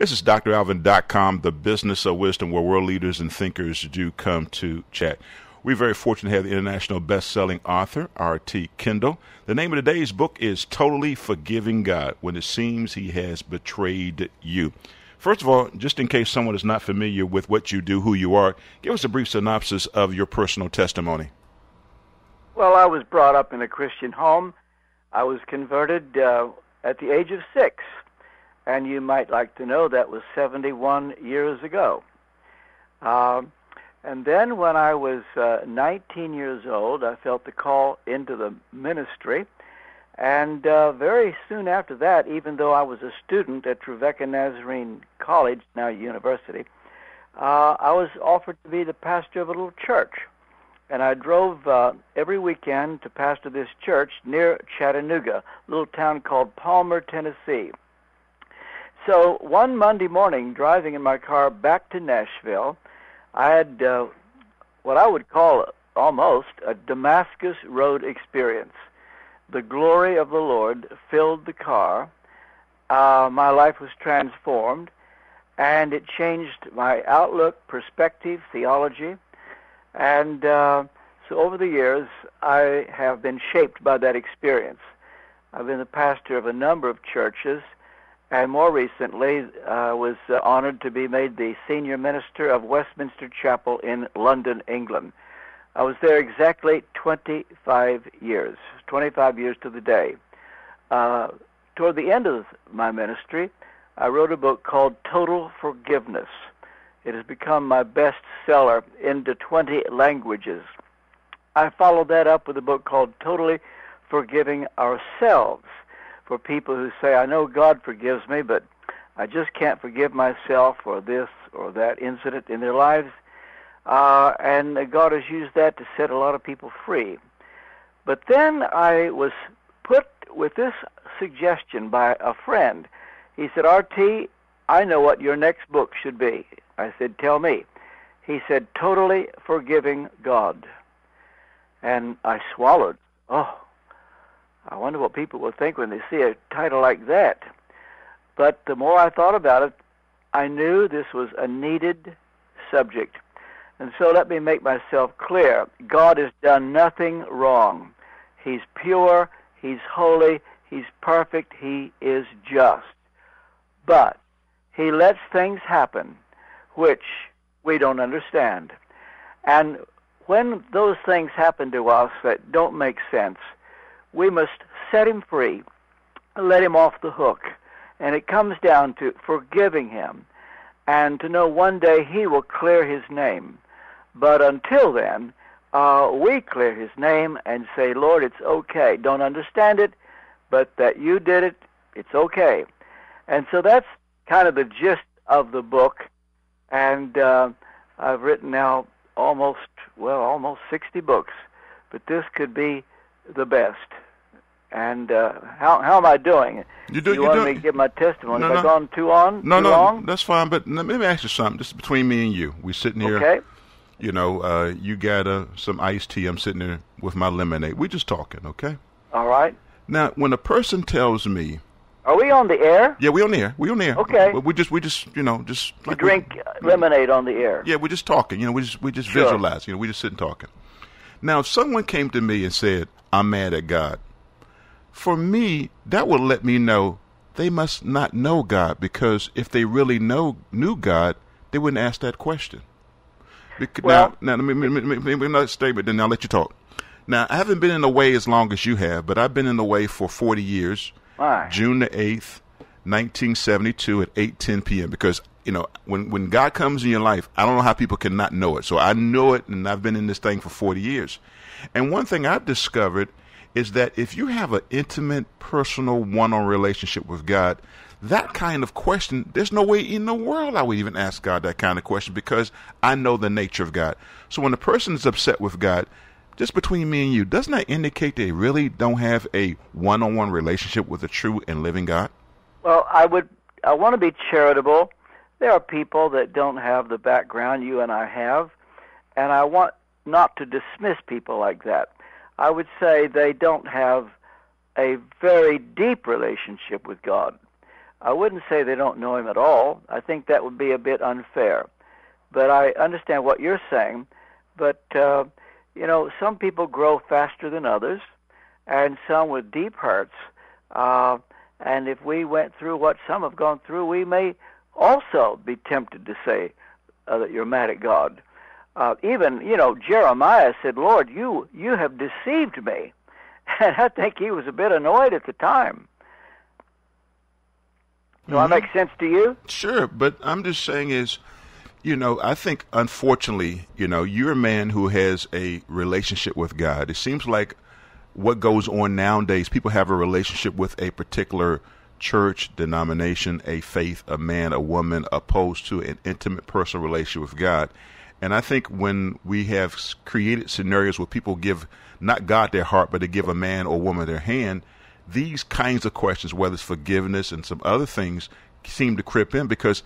This is dralvin.com, the business of wisdom, where world leaders and thinkers do come to chat. We're very fortunate to have the international best-selling author, R.T. Kendall. The name of today's book is Totally Forgiving God When It Seems He Has Betrayed You. First of all, just in case someone is not familiar with what you do, who you are, give us a brief synopsis of your personal testimony. Well, I was brought up in a Christian home. I was converted uh, at the age of six, and you might like to know that was 71 years ago. Um, and then when I was uh, 19 years old, I felt the call into the ministry. And uh, very soon after that, even though I was a student at Trevecca Nazarene College, now university, uh, I was offered to be the pastor of a little church. And I drove uh, every weekend to pastor this church near Chattanooga, a little town called Palmer, Tennessee. So one Monday morning, driving in my car back to Nashville, I had uh, what I would call almost a Damascus Road experience. The glory of the Lord filled the car. Uh, my life was transformed, and it changed my outlook, perspective, theology. And uh, so over the years, I have been shaped by that experience. I've been the pastor of a number of churches and more recently uh, was uh, honored to be made the senior minister of Westminster Chapel in London, England. I was there exactly 25 years, 25 years to the day. Uh, toward the end of my ministry, I wrote a book called Total Forgiveness. It has become my best seller into 20 languages. I followed that up with a book called Totally Forgiving Ourselves for people who say, I know God forgives me, but I just can't forgive myself for this or that incident in their lives. Uh, and God has used that to set a lot of people free. But then I was put with this suggestion by a friend. He said, RT, I know what your next book should be. I said, Tell me. He said, Totally Forgiving God. And I swallowed. Oh, I wonder what people will think when they see a title like that. But the more I thought about it, I knew this was a needed subject. And so let me make myself clear. God has done nothing wrong. He's pure, He's holy, He's perfect, He is just. But He lets things happen which we don't understand. And when those things happen to us that don't make sense, we must set him free, let him off the hook. And it comes down to forgiving him and to know one day he will clear his name. But until then, uh, we clear his name and say, Lord, it's okay. Don't understand it, but that you did it, it's okay. And so that's kind of the gist of the book. And uh, I've written now almost, well, almost 60 books. But this could be the best. And uh, how how am I doing? You do. You, you want do, me to give my testimony? No, Have no. I gone too on? No, too no, long? that's fine. But let me ask you something. This is between me and you. We sitting here. Okay. You know, uh, you got uh, some iced tea. I'm sitting there with my lemonade. We're just talking, okay? All right. Now, when a person tells me, Are we on the air? yeah, we on the air. We on the air. Okay. But we just, we just, you know, just like we- drink uh, lemonade on the air. Yeah, we're just talking. You know, we just we just Sure. visualize. You know, we just sitting talking. Now, if someone came to me and said, "I'm mad at God," for me, that would let me know they must not know God because if they really know knew God, they wouldn't ask that question. Because, Well- now, now, let me let me- let me make another statement. Then I'll let you talk. Now, I haven't been in the way as long as you have, but I've been in the way for 40 years. My. June the 8th, 1972 at 8:10 p.m. because you know when when God comes in your life, I don't know how people cannot know it. So I know it, and I've been in this thing for 40 years. And one thing I've discovered is that if you have an intimate, personal, one-on relationship with God, that kind of question, there's no way in the world I would even ask God that kind of question because I know the nature of God. So when a person is upset with God, just between me and you, doesn't that indicate they really don't have a one-on-one relationship with a true and living God? Well, I would. I want to be charitable. There are people that don't have the background you and I have, and I want not to dismiss people like that. I would say they don't have a very deep relationship with God. I wouldn't say they don't know him at all. I think that would be a bit unfair. But I understand what you're saying. But, uh, you know, some people grow faster than others, and some with deep hurts. Uh, and if we went through what some have gone through, we may also be tempted to say uh, that you're mad at God. Uh, even, you know, Jeremiah said, Lord, you, you have deceived me. And I think he was a bit annoyed at the time. Do mm-hmm. that make sense to you? Sure, but I'm just saying is, you know, I think unfortunately, you know, you're a man who has a relationship with God. It seems like what goes on nowadays, people have a relationship with a particular church, denomination, a faith, a man, a woman, opposed to an intimate personal relationship with God. And I think when we have created scenarios where people give not God their heart, but they give a man or woman their hand, these kinds of questions, whether it's forgiveness and some other things, seem to creep in because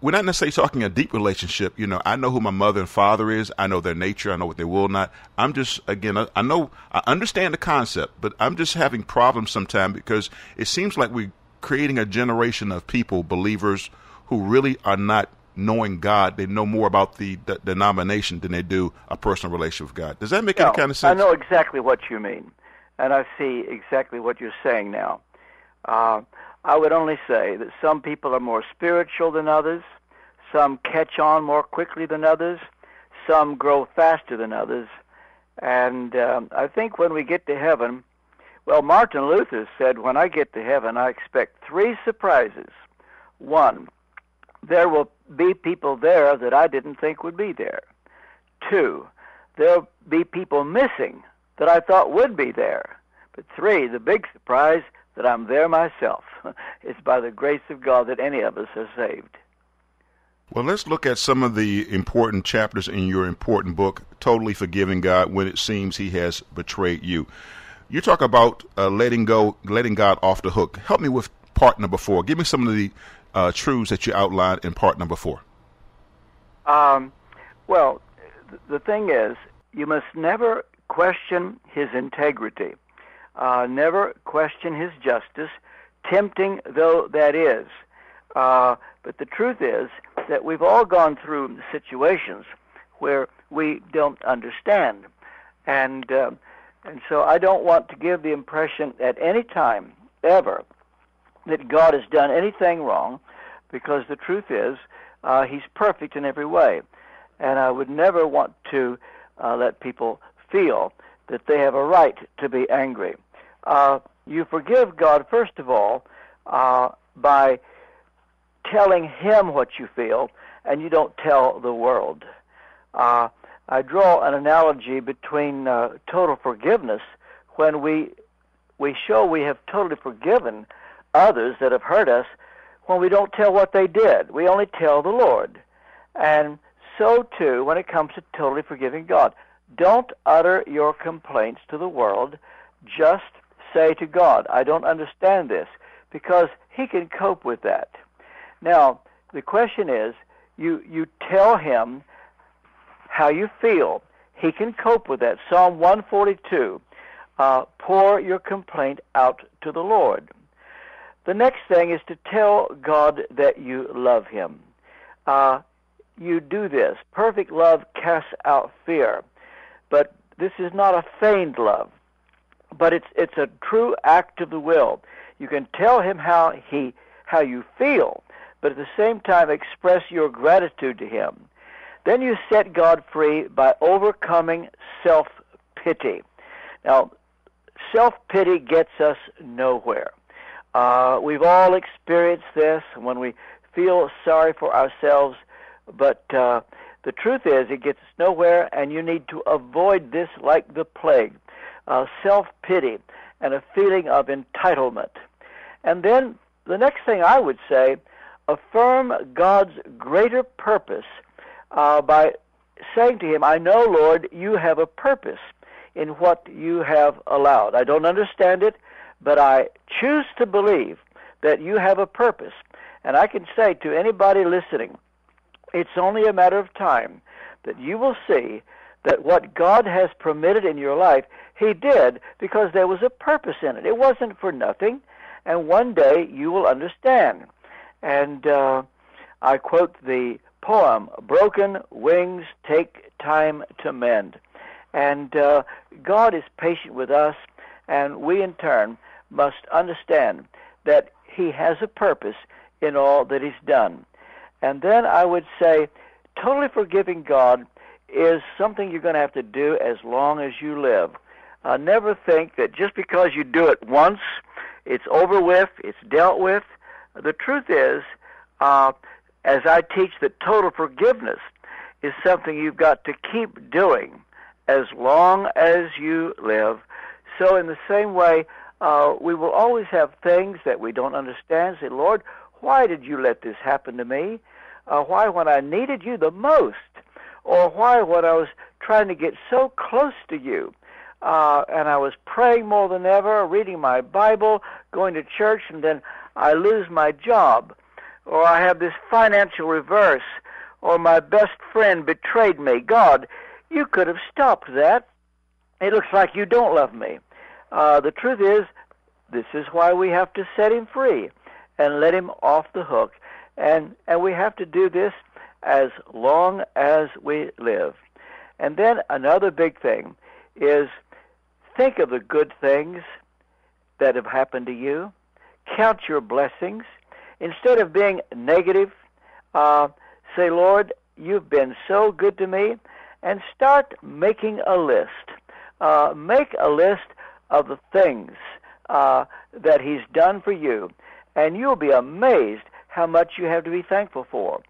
we're not necessarily talking a deep relationship. You know, I know who my mother and father is. I know their nature. I know what they will not. I'm just, again, I, I know, I understand the concept, but I'm just having problems sometimes because it seems like we're creating a generation of people, believers, who really are not knowing God. They know more about the, the denomination than they do a personal relationship with God. Does that make no, any kind of sense? I know exactly what you mean and I see exactly what you're saying now. Uh, I would only say that some people are more spiritual than others, some catch on more quickly than others, some grow faster than others, and um, I think when we get to heaven, well, Martin Luther said, when I get to heaven, I expect three surprises. One, there will be people there that I didn't think would be there. Two, there'll be people missing that I thought would be there. But three, the big surprise that I'm there myself. it's by the grace of God that any of us are saved. Well, let's look at some of the important chapters in your important book, Totally Forgiving God When It Seems He Has Betrayed You. You talk about uh, letting go, letting God off the hook. Help me with part number four. Give me some of the uh, truths that you outlined in part number four. Um, well, the thing is, you must never question his integrity, uh, never question his justice, tempting though that is. Uh, but the truth is that we've all gone through situations where we don't understand, and uh, and so I don't want to give the impression at any time ever that God has done anything wrong, because the truth is uh, He's perfect in every way, and I would never want to uh, let people feel that they have a right to be angry. Uh, you forgive God, first of all, uh, by telling Him what you feel, and you don't tell the world. Uh, I draw an analogy between uh, total forgiveness when we we show we have totally forgiven others that have hurt us when we don't tell what they did. We only tell the Lord. And so too when it comes to totally forgiving God. Don't utter your complaints to the world. Just say to God, I don't understand this, because He can cope with that. Now, the question is, you, you tell Him how you feel. He can cope with that. Psalm 142 uh, pour your complaint out to the Lord. The next thing is to tell God that you love Him. Uh, you do this. Perfect love casts out fear. But this is not a feigned love, but it's it's a true act of the will. You can tell him how he how you feel, but at the same time express your gratitude to him. Then you set God free by overcoming self pity. Now, self pity gets us nowhere. Uh, we've all experienced this when we feel sorry for ourselves, but uh, the truth is, it gets us nowhere, and you need to avoid this like the plague uh, self pity and a feeling of entitlement. And then the next thing I would say affirm God's greater purpose uh, by saying to Him, I know, Lord, you have a purpose in what you have allowed. I don't understand it, but I choose to believe that you have a purpose. And I can say to anybody listening, it's only a matter of time that you will see that what God has permitted in your life, He did because there was a purpose in it. It wasn't for nothing. and one day you will understand. And uh, I quote the poem, Broken Wings Take Time to Mend. And uh, God is patient with us, and we in turn must understand that He has a purpose in all that He's done. And then I would say, totally forgiving God is something you're going to have to do as long as you live. Uh, never think that just because you do it once, it's over with, it's dealt with. The truth is, uh, as I teach that total forgiveness is something you've got to keep doing as long as you live. So, in the same way, uh, we will always have things that we don't understand. Say, Lord, why did you let this happen to me? Uh, why, when I needed you the most? Or why, when I was trying to get so close to you, uh, and I was praying more than ever, reading my Bible, going to church, and then I lose my job, or I have this financial reverse, or my best friend betrayed me. God, you could have stopped that. It looks like you don't love me. Uh, the truth is, this is why we have to set him free and let him off the hook. And, and we have to do this as long as we live. And then another big thing is think of the good things that have happened to you. Count your blessings. Instead of being negative, uh, say, Lord, you've been so good to me, and start making a list. Uh, make a list of the things uh, that He's done for you, and you'll be amazed how much you have to be thankful for.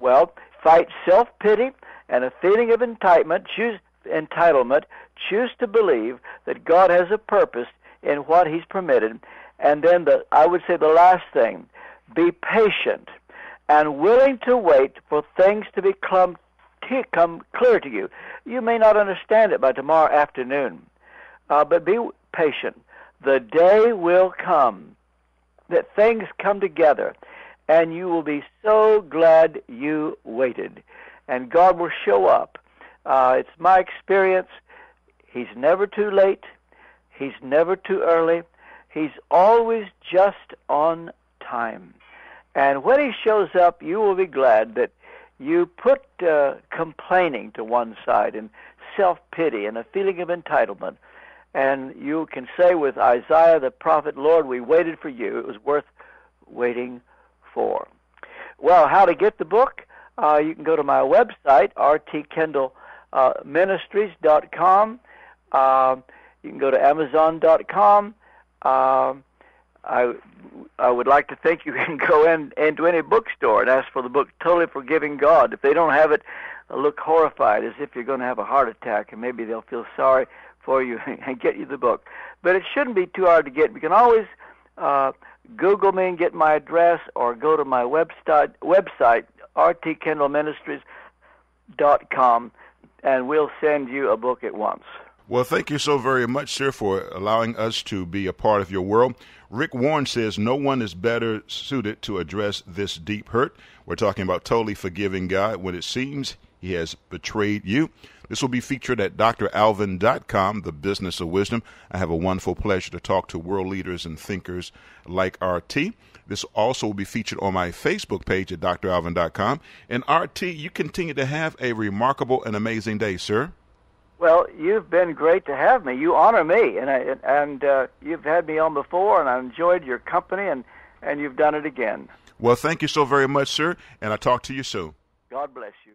Well, fight self pity and a feeling of entitlement. Choose entitlement. Choose to believe that God has a purpose in what He's permitted. And then the I would say the last thing: be patient and willing to wait for things to become come clear to you. You may not understand it by tomorrow afternoon, uh, but be patient. The day will come that things come together, and you will be so glad you waited. And God will show up. Uh, it's my experience. He's never too late. He's never too early. He's always just on time. And when he shows up, you will be glad that you put uh, complaining to one side and self pity and a feeling of entitlement. And you can say with Isaiah the prophet, Lord, we waited for you. It was worth waiting for. Well, how to get the book? Uh, you can go to my website, rtkendallministries.com. Uh, uh, you can go to amazon.com. Uh, I I would like to think you can go in into any bookstore and ask for the book Totally Forgiving God. If they don't have it, look horrified as if you're going to have a heart attack, and maybe they'll feel sorry for you and get you the book. But it shouldn't be too hard to get. You can always uh, Google me and get my address, or go to my website website rtkendallministries.com, and we'll send you a book at once. Well, thank you so very much, sir, for allowing us to be a part of your world. Rick Warren says no one is better suited to address this deep hurt. We're talking about totally forgiving God when it seems he has betrayed you. This will be featured at dralvin.com, The Business of Wisdom. I have a wonderful pleasure to talk to world leaders and thinkers like RT. This also will be featured on my Facebook page at dralvin.com. And RT, you continue to have a remarkable and amazing day, sir. Well, you've been great to have me. You honor me, and I, and uh, you've had me on before, and I enjoyed your company, and and you've done it again. Well, thank you so very much, sir, and I'll talk to you soon. God bless you.